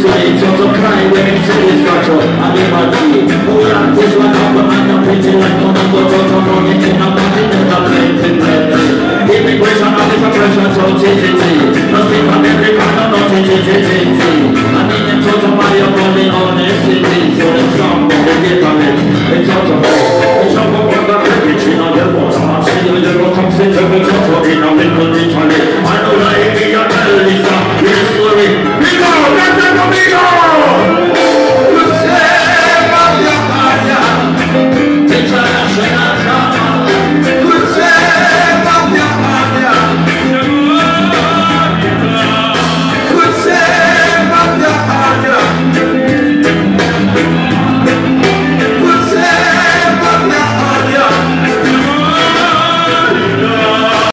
sweet So to cry when it's in this structure I be my key Oh yeah, this one up and I'm pretty like no number So to know it in a body in the blame plenty plenty Immigration officer pressure so TTT Nothing from every corner, no TTT I need them to to buy your money on SCT So the song, they get from it It's out of all It's out of all the package, in know, the I'm seeing the road, I'm seeing the road, I'm seeing